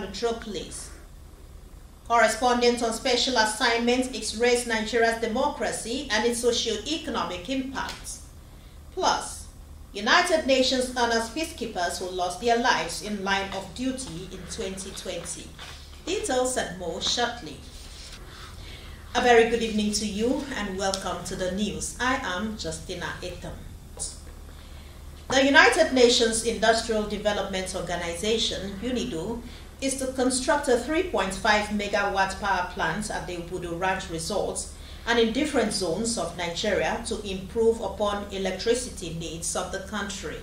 metropolis. Correspondent on special assignment x-rays Nigeria's democracy and its socio-economic impacts. Plus, United Nations honors peacekeepers who lost their lives in line of duty in 2020. Details and more shortly. A very good evening to you and welcome to the news. I am Justina Etam. The United Nations Industrial Development Organization, UNIDO, is to construct a 3.5 megawatt power plant at the Obudu Ranch Resorts and in different zones of Nigeria to improve upon electricity needs of the country.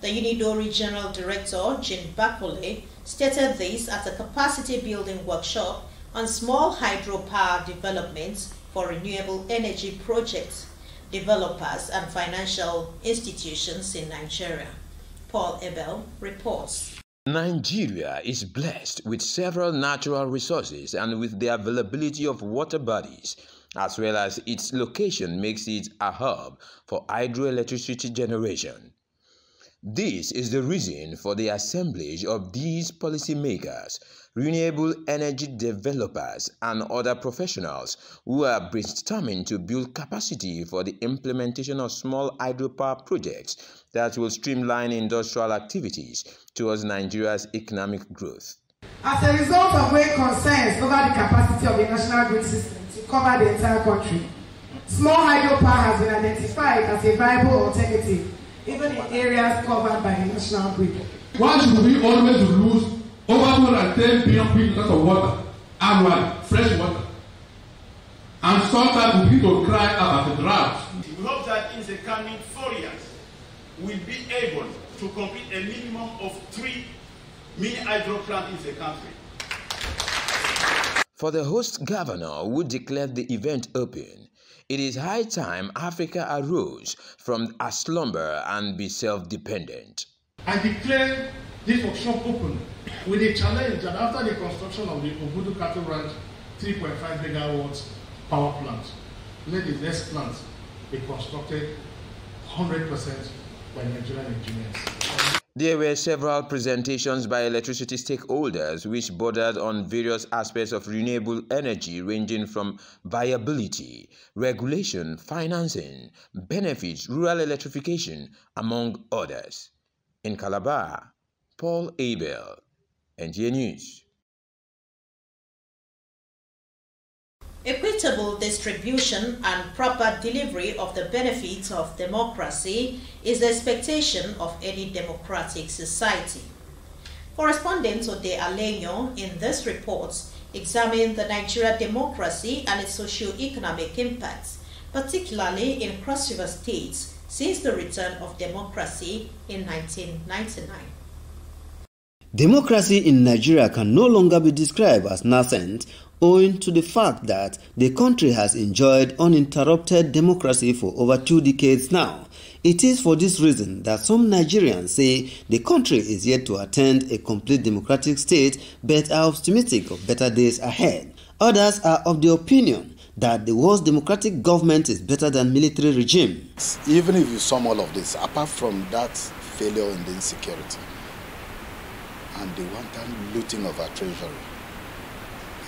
The UNIDO General Director, Jean Bakole, stated this at a capacity building workshop on small hydropower developments for renewable energy projects developers, and financial institutions in Nigeria. Paul Ebel reports. Nigeria is blessed with several natural resources and with the availability of water bodies, as well as its location makes it a hub for hydroelectricity generation. This is the reason for the assemblage of these policymakers, renewable energy developers, and other professionals who are brainstorming to build capacity for the implementation of small hydropower projects that will streamline industrial activities towards Nigeria's economic growth. As a result of great concerns over the capacity of the national grid system to cover the entire country, small hydropower has been identified as a viable alternative even in areas covered by the national grid. Why should we always lose over 210 billion cubic meters of water annually, fresh water? And sometimes we begin to cry about the drought. We hope that in the coming four years, we'll be able to complete a minimum of three mini hydro plants in the country. For the host governor who declared the event open, it is high time Africa arose from a slumber and be self-dependent. I declare this workshop opened with a challenge that after the construction of the Obudu Cattle Ranch 3.5 megawatts power plant, let the next plant be constructed 100% by Nigerian engineers. There were several presentations by electricity stakeholders which bordered on various aspects of renewable energy ranging from viability, regulation, financing, benefits, rural electrification, among others. In Calabar, Paul Abel, NTA News. Equitable distribution and proper delivery of the benefits of democracy is the expectation of any democratic society. Correspondent Ode Alenyo in this report examined the Nigeria democracy and its socio-economic impacts, particularly in Cross River states since the return of democracy in 1999. Democracy in Nigeria can no longer be described as nascent owing to the fact that the country has enjoyed uninterrupted democracy for over two decades now. It is for this reason that some Nigerians say the country is yet to attain a complete democratic state but are optimistic of better days ahead. Others are of the opinion that the worst democratic government is better than military regime. Even if you sum all of this, apart from that failure in the insecurity and the one-time looting of our treasury,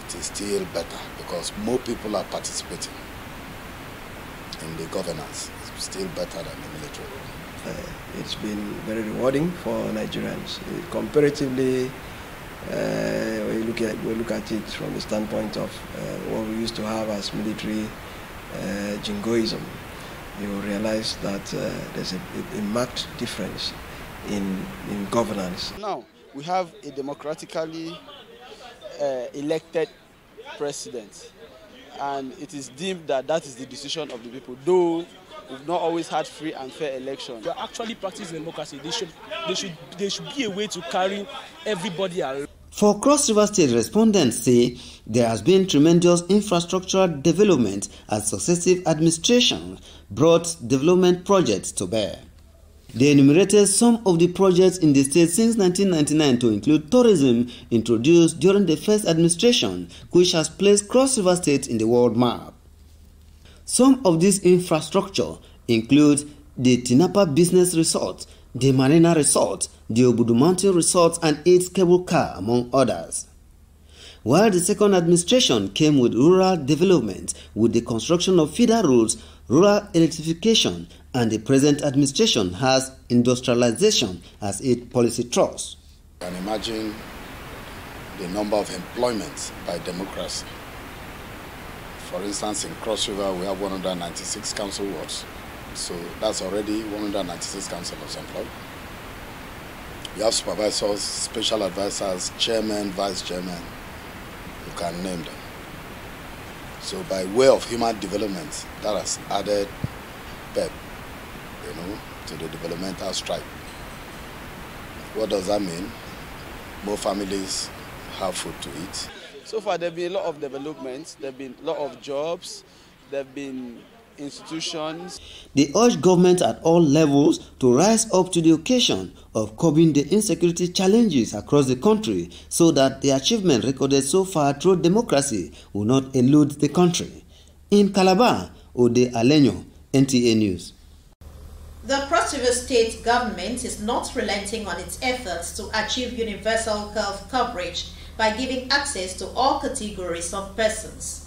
it is still better because more people are participating in the governance. It's still better than the military. Uh, it's been very rewarding for Nigerians. Uh, comparatively, uh, you look at we look at it from the standpoint of uh, what we used to have as military uh, jingoism, you realize that uh, there's a, a, marked difference in in governance. Now we have a democratically elected president. And it is deemed that that is the decision of the people, though we've not always had free and fair elections. We are actually practicing democracy. They should, they should, there should be a way to carry everybody along. For Cross River State respondents say there has been tremendous infrastructural development as successive administrations brought development projects to bear. They enumerated some of the projects in the state since 1999 to include tourism introduced during the first administration, which has placed Cross River State in the world map. Some of this infrastructure include the Tinapa Business Resort, the Marina Resort, the Obudu Mountain Resort and its cable car among others. While the second administration came with rural development with the construction of feeder roads, rural electrification, and the present administration has industrialization as its policy thrust. You can imagine the number of employments by democracy. For instance, in Cross River, we have 196 council wards. So that's already 196 councillors employed. You have supervisors, special advisors, chairman, vice chairman, you can name them. So by way of human development, that has added pep, you know, to the developmental stride. What does that mean? More families have food to eat. So far, there have been a lot of developments, there have been a lot of jobs, there have been institutions. They urge government at all levels to rise up to the occasion of curbing the insecurity challenges across the country so that the achievement recorded so far through democracy will not elude the country. In Calabar, Ode Alenyo, NTA News. The Cross River State government is not relenting on its efforts to achieve universal health coverage by giving access to all categories of persons.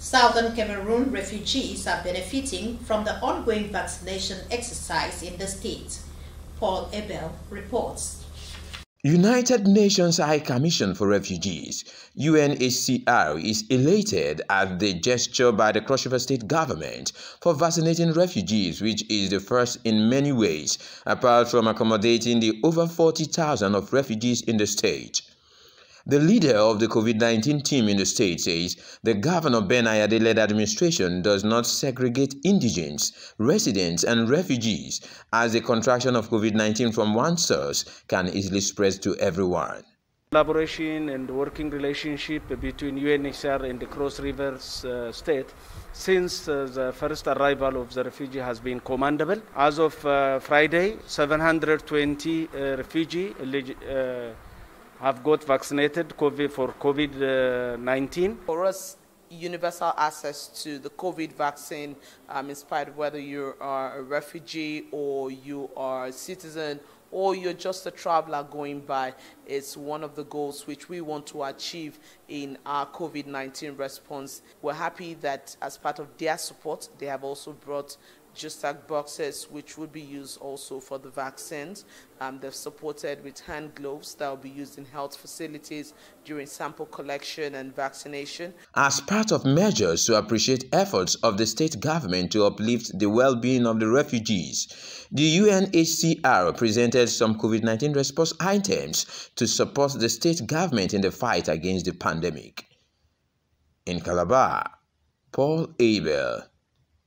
Southern Cameroon refugees are benefiting from the ongoing vaccination exercise in the state. Paul Ebel reports. United Nations High Commission for Refugees, UNHCR, is elated at the gesture by the Cross River State government for vaccinating refugees, which is the first in many ways, apart from accommodating the over 40,000 of refugees in the state. The leader of the COVID-19 team in the state says the Governor Ben Ayade-led administration does not segregate indigents, residents and refugees as the contraction of COVID-19 from one source can easily spread to everyone. Collaboration and working relationship between UNHCR and the Cross Rivers uh, state since uh, the first arrival of the refugee has been commendable. As of uh, Friday, 720 uh, refugee uh, have got vaccinated COVID for COVID-19. For us, universal access to the COVID vaccine, um, in spite of whether you are a refugee or you are a citizen or you're just a traveler going by, is one of the goals which we want to achieve in our COVID-19 response. We're happy that as part of their support, they have also brought JUSTAC boxes, which would be used also for the vaccines. Um, they've supported with hand gloves that will be used in health facilities during sample collection and vaccination. As part of measures to appreciate efforts of the state government to uplift the well-being of the refugees, the UNHCR presented some COVID-19 response items to support the state government in the fight against the pandemic. In Calabar, Paul Abel,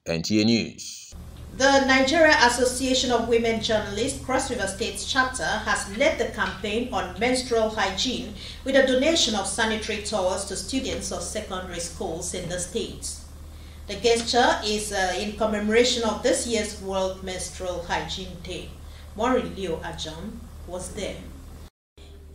NTA News. The Nigeria Association of Women Journalists Cross River State chapter has led the campaign on menstrual hygiene with a donation of sanitary towels to students of secondary schools in the state. The gesture is uh, in commemoration of this year's World Menstrual Hygiene Day. Maureen Leo Ajam was there.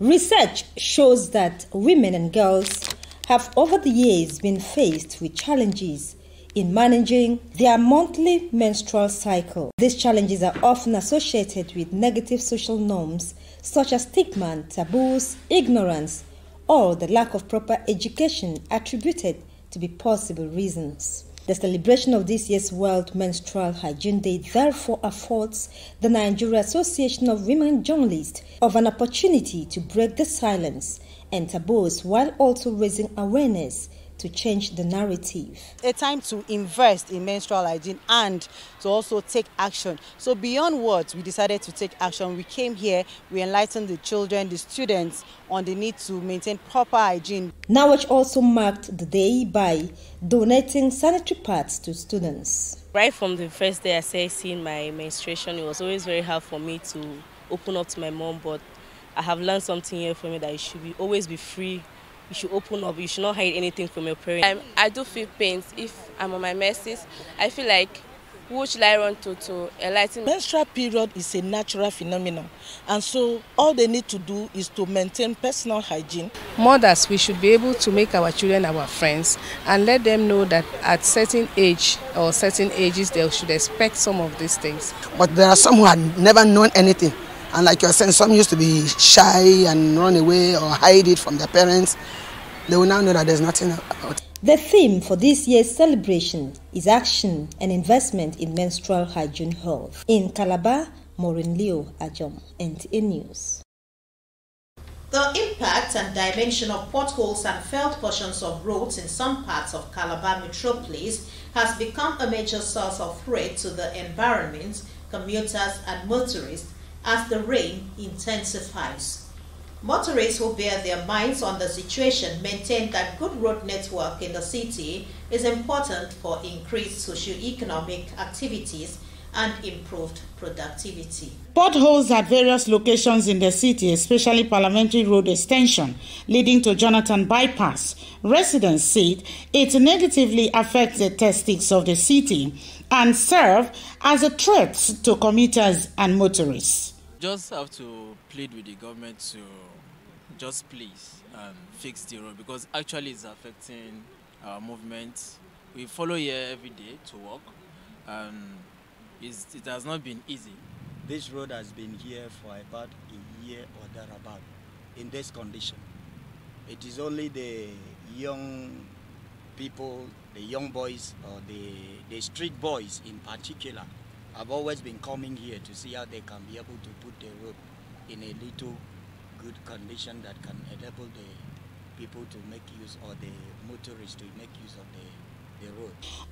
Research shows that women and girls have over the years been faced with challenges in managing their monthly menstrual cycle. These challenges are often associated with negative social norms such as stigma taboos, ignorance, or the lack of proper education attributed to be possible reasons. The celebration of this year's World Menstrual Hygiene Day therefore affords the Nigeria Association of Women Journalists of an opportunity to break the silence and taboos while also raising awareness to change the narrative. A time to invest in menstrual hygiene and to also take action. So beyond words, we decided to take action. We came here, we enlightened the children, the students on the need to maintain proper hygiene. NAWOJ also marked the day by donating sanitary pads to students. Right from the first day I started seeing my menstruation, it was always very hard for me to open up to my mom, but I have learned something here from me that it should be always be free you should open up. You should not hide anything from your parents. Um, I do feel pain if I'm on my menses. I feel like who should I run to to enlighten? Menstrual period is a natural phenomenon, and so all they need to do is to maintain personal hygiene. Mothers, we should be able to make our children our friends and let them know that at certain age or certain ages they should expect some of these things. But there are some who have never known anything And like you're saying, some used to be shy and run away or hide it from their parents. They will now know that there's nothing about it. The theme for this year's celebration is action and investment in menstrual hygiene health. In Calabar, Maureen Leo Ajom, NTA News. The impact and dimension of potholes and failed portions of roads in some parts of Calabar metropolis has become a major source of threat to the environment, commuters and motorists as the rain intensifies. Motorists who bear their minds on the situation maintain that good road network in the city is important for increased socio-economic activities and improved productivity. Potholes at various locations in the city, especially Parliamentary Road extension leading to Jonathan Bypass, residents said it negatively affects the statistics of the city and serve as a threat to commuters and motorists. Just have to plead with the government to just please um, fix the road because actually it's affecting our movement. We follow here every day to work and it has not been easy. This road has been here for about a year or thereabout in this condition. It is only the young people, the young boys or the, the street boys in particular have always been coming here to see how they can be able to put the road in a little good condition that can enable the people to make use or the motorists to make use of the.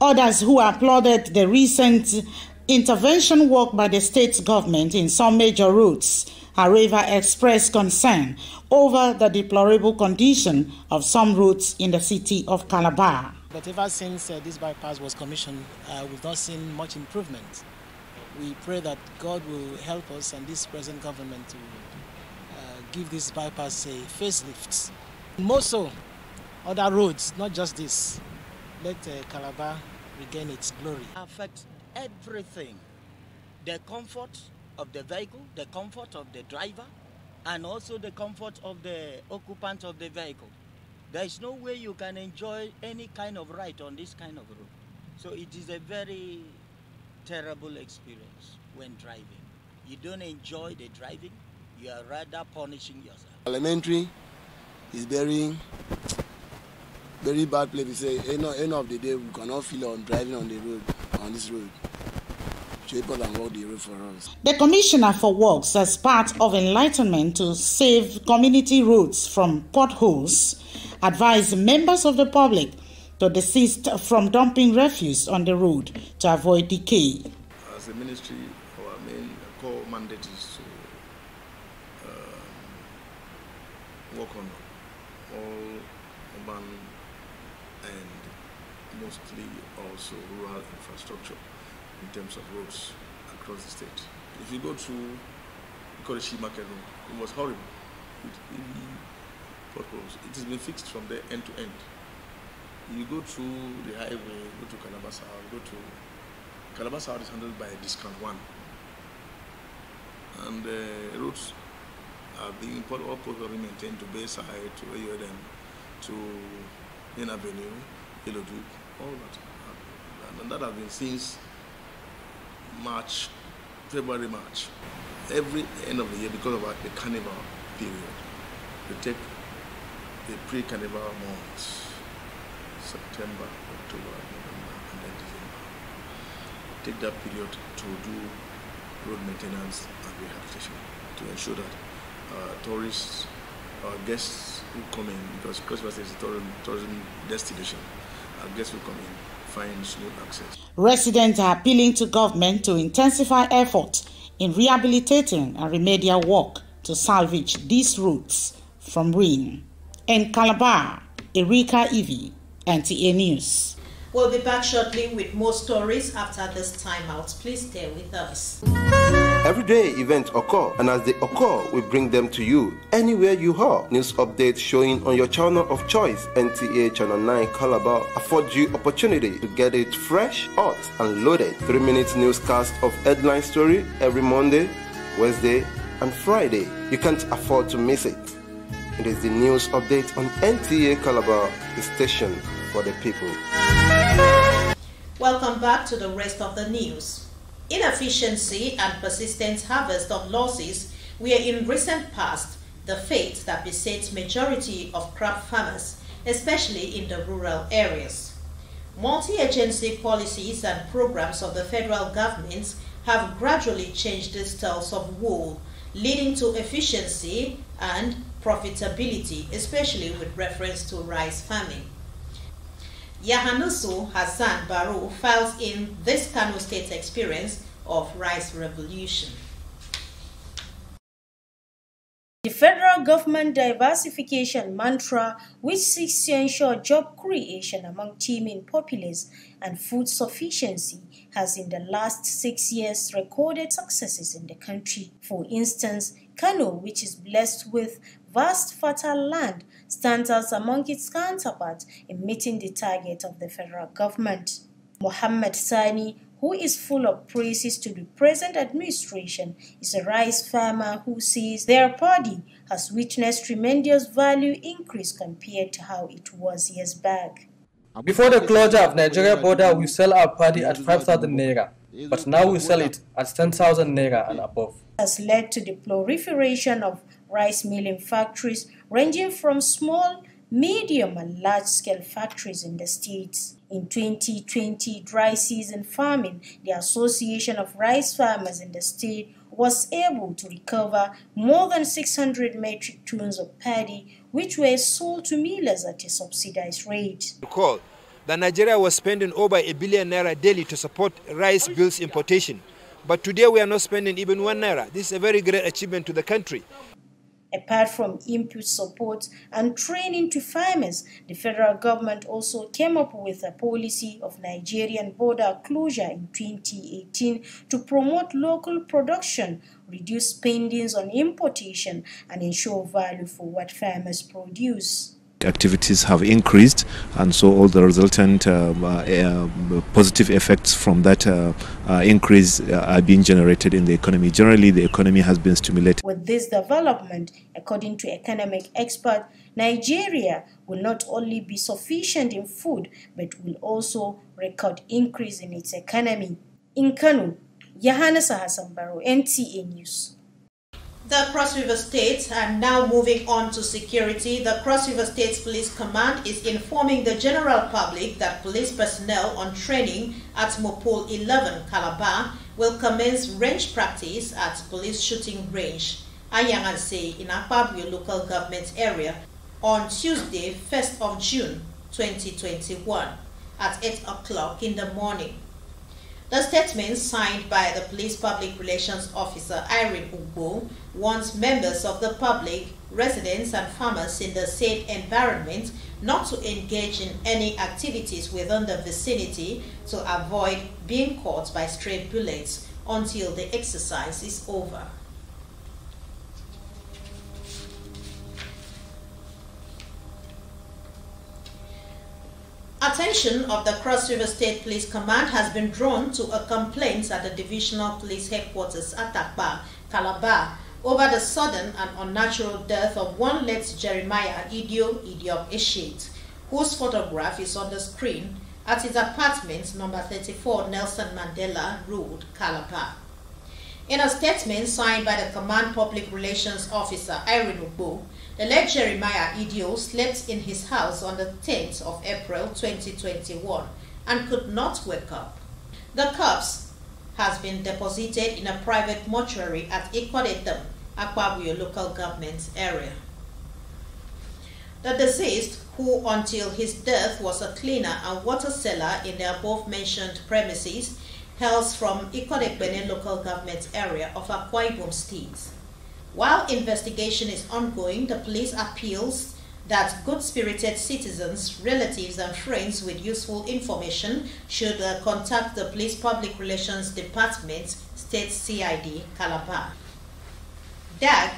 Others who applauded the recent intervention work by the state government in some major routes, however expressed concern over the deplorable condition of some routes in the city of Calabar. But ever since uh, this bypass was commissioned, uh, we've not seen much improvement. We pray that God will help us and this present government to give this bypass a facelift. More so, other roads, not just this. Let uh, Calabar regain its glory. Affects everything. The comfort of the vehicle, the comfort of the driver, and also the comfort of the occupant of the vehicle. There is no way you can enjoy any kind of ride on this kind of road. So it is a very terrible experience when driving. You don't enjoy the driving, you are rather punishing yourself. Elementary is very, very bad place. We say, end of, end of the day, we cannot feel on driving on the road, on this road. People and walk the road for us. The Commissioner for Works, as part of enlightenment to save community roads from potholes, advised members of the public to desist from dumping refuse on the road to avoid decay. As a ministry, our main core mandate is to um, work on all urban and mostly also rural infrastructure in terms of roads across the state. If you go to Ikoreshi Market Road, it was horrible with. It has been fixed from there end to end. You go through the highway, go to Calabar South, go to Calabar South is handled by Discount One. And the uh, roads are being put properly maintained to Bayside, to AUM, to Main Avenue, Yellow Duke, all that. And that has been since March, February, March. Every end of the year, because of the carnival period, we take the pre-carnival months, September, October, November, and then December. Take that period to do road maintenance and rehabilitation to ensure that uh, tourists or guests who come in because Christmas is a tourism destination. Our guests who come in find smooth access. Residents are appealing to government to intensify efforts in rehabilitating and remedial work to salvage these routes from ruin. In Calabar, Erika Ivy, NTA News. We'll be back shortly with more stories after this timeout. Please stay with us. Everyday events occur, and as they occur, we bring them to you anywhere you are. News updates showing on your channel of choice, NTA Channel 9 Calabar, affords you opportunity to get it fresh, hot, and loaded. Three minutes newscast of headline story every Monday, Wednesday, and Friday. You can't afford to miss it. It is the news update on NTA Calabar, the station for the people. Welcome back to the rest of the news. Inefficiency and persistent harvest of losses were in recent past the fate that besets majority of crop farmers, especially in the rural areas. Multi-agency policies and programs of the federal government have gradually changed the styles of wool, leading to efficiency and profitability, especially with reference to rice farming. Yahanusu Hassan Baru files in this Kano State experience of rice revolution. The federal government diversification mantra, which seeks to ensure job creation among teeming populace and food sufficiency, has in the last six years recorded successes in the country. For instance, Kano, which is blessed with vast fertile land, stands out among its counterparts in meeting the target of the federal government. Mohammed Sani who is full of praises to the present administration, is a rice farmer who says their paddy has witnessed tremendous value increase compared to how it was years back. Before the closure of Nigeria border, we sell our paddy at 5,000 naira, but now we sell it at 10,000 naira and above. Has led to the proliferation of rice milling factories ranging from small, medium and large-scale factories in the states. In 2020 dry season farming, the Association of Rice Farmers in the state was able to recover more than 600 metric tons of paddy, which were sold to millers at a subsidized rate. Recall that Nigeria was spending over a billion naira daily to support rice bills importation. But today we are not spending even one naira. This is a very great achievement to the country. Apart from input support and training to farmers, the federal government also came up with a policy of Nigerian border closure in 2018 to promote local production, reduce spendings on importation, and ensure value for what farmers produce activities have increased and so all the resultant uh, uh, positive effects from that uh, uh increase uh, are being generated in the economy. Generally the economy has been stimulated. With this development, according to economic expert, Nigeria will not only be sufficient in food but will also record increase in its economy. In Kano, Yohannes Hassan Baro, NTA News. The Cross River State, and now moving on to security, the Cross River State Police Command is informing the general public that police personnel on training at Mopol 11 Calabar will commence range practice at police shooting range Ayanganse in Akpabuyo local government area on Tuesday, 1st of June 2021 at 8 o'clock in the morning. The statement signed by the police public relations officer Irene Ugbo warns members of the public, residents and farmers in the said environment not to engage in any activities within the vicinity to avoid being caught by stray bullets until the exercise is over. Attention of the Cross River State Police Command has been drawn to a complaint at the Divisional Police Headquarters at Akbar, Calabar, over the sudden and unnatural death of one late Jeremiah Idio Idiop Eshit, whose photograph is on the screen at his apartment number 34 Nelson Mandela Road, Calabar. In a statement signed by the Command Public Relations Officer Irene Ugbo, the late Jeremiah Idio slept in his house on the 10th of April 2021 and could not wake up. The corpse has been deposited in a private mortuary at Ikwadetem, Akpabuyo local government area. The deceased, who until his death was a cleaner and water seller in the above-mentioned premises, hails from Ikot Ekpene local government area of Akwa Ibom State. While investigation is ongoing, the police appeals that good-spirited citizens, relatives and friends with useful information should uh, contact the Police Public Relations Department, State CID, Calabar. DAG,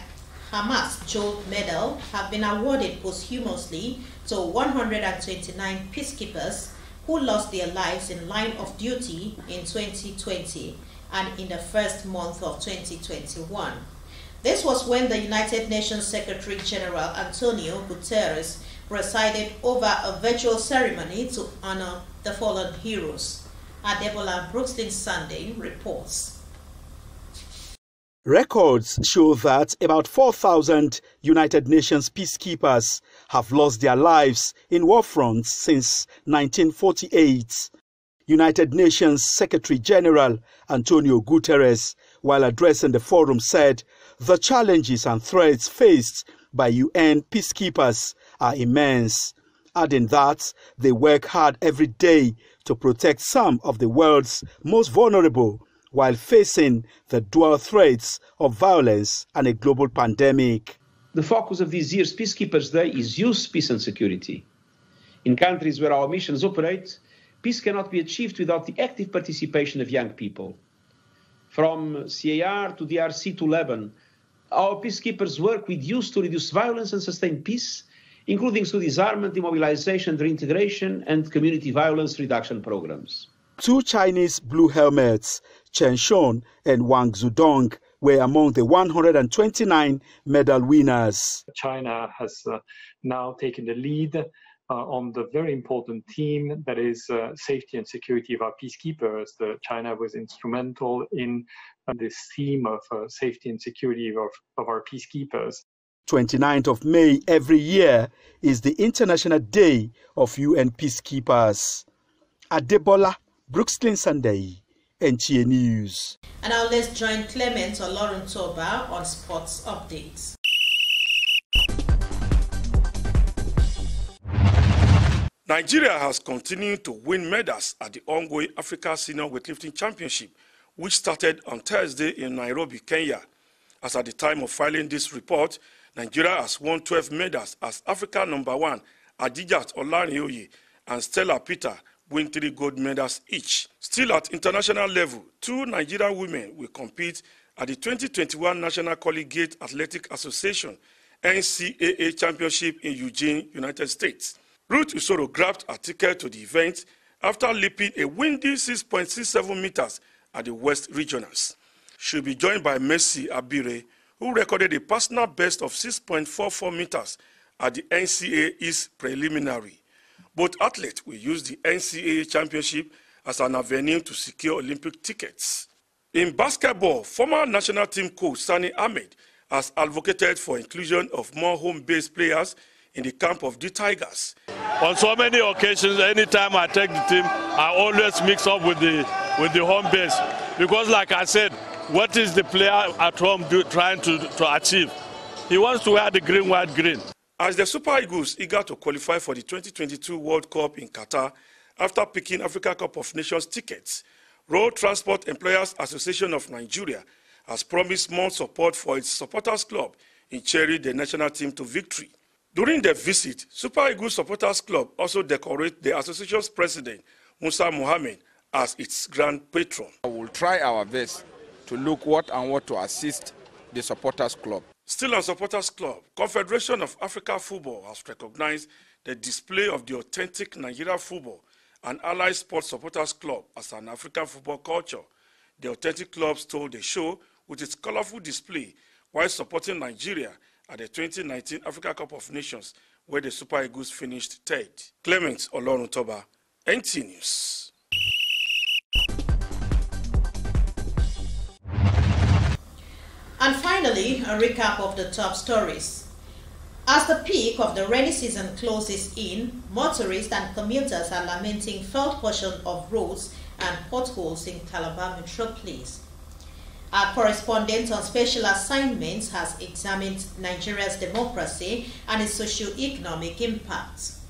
Hamas Gold Medal have been awarded posthumously to 129 peacekeepers who lost their lives in line of duty in 2020 and in the first month of 2021. This was when the United Nations Secretary General Antonio Guterres presided over a virtual ceremony to honor the fallen heroes. Adebola Brookston Sunday reports. Records show that about 4,000 United Nations peacekeepers have lost their lives in war fronts since 1948. United Nations Secretary General Antonio Guterres, while addressing the forum, said the challenges and threats faced by UN peacekeepers are immense, adding that they work hard every day to protect some of the world's most vulnerable while facing the dual threats of violence and a global pandemic. The focus of this year's Peacekeepers Day is youth, peace and security. In countries where our missions operate, peace cannot be achieved without the active participation of young people. From CAR to DRC to Lebanon, our peacekeepers work with youth to reduce violence and sustain peace, including through disarmament, demobilization, reintegration, and community violence reduction programs. Two Chinese blue helmets, Chen Shun and Wang Zudong, were among the 129 medal winners. China has uh, now taken the lead on the very important theme that is uh, safety and security of our peacekeepers. The China was instrumental in uh, this theme of uh, safety and security of, of our peacekeepers. 29th of May every year is the International Day of UN Peacekeepers. Adebola Brookston Sunday, NTA News. And now let's join Clement Oloruntoba on sports updates. Nigeria has continued to win medals at the ongoing Africa Senior Weightlifting Championship, which started on Thursday in Nairobi, Kenya. As at the time of filing this report, Nigeria has won 12 medals as Africa number one, Adijat Olanioye and Stella Peter win three gold medals each. Still at international level, two Nigerian women will compete at the 2021 National Collegiate Athletic Association NCAA Championship in Eugene, United States. Ruth Usoro grabbed a ticket to the event after leaping a windy 6.67 meters at the West Regionals. She'll be joined by Mercy Abire, who recorded a personal best of 6.44 meters at the NCAA East Preliminary. Both athletes will use the NCAA Championship as an avenue to secure Olympic tickets. In basketball, former national team coach Sani Ahmed has advocated for inclusion of more home-based players in the camp of the Tigers. On so many occasions, anytime I take the team, I always mix up with the with the home base because, like I said, what is the player at home do, trying to, to achieve? He wants to wear the green, white, green. As the Super Eagles eager to qualify for the 2022 World Cup in Qatar after picking Africa Cup of Nations tickets, Road Transport Employers Association of Nigeria has promised more support for its supporters club in cheering the national team to victory. During the visit, Super Eagles Supporters Club also decorate the association's president, Musa Mohammed, as its grand patron. We will try our best to look what and what to assist the supporters club. Still on Supporters Club, Confederation of Africa Football has recognized the display of the authentic Nigeria football and Allied Sports Supporters Club as an African football culture. The authentic club stole the show with its colorful display while supporting Nigeria at the 2019 Africa Cup of Nations, where the Super Eagles finished third. Clement Oloruntoba, NT News. And finally, a recap of the top stories. As the peak of the rainy season closes in, motorists and commuters are lamenting felt portion of roads and potholes in Calabar metropolis. Our correspondent on special assignments has examined Nigeria's democracy and its socio-economic impacts.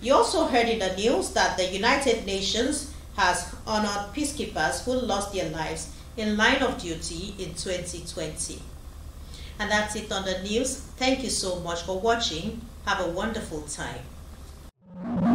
You also heard in the news that the United Nations has honored peacekeepers who lost their lives in line of duty in 2020. And that's it on the news. Thank you so much for watching. Have a wonderful time.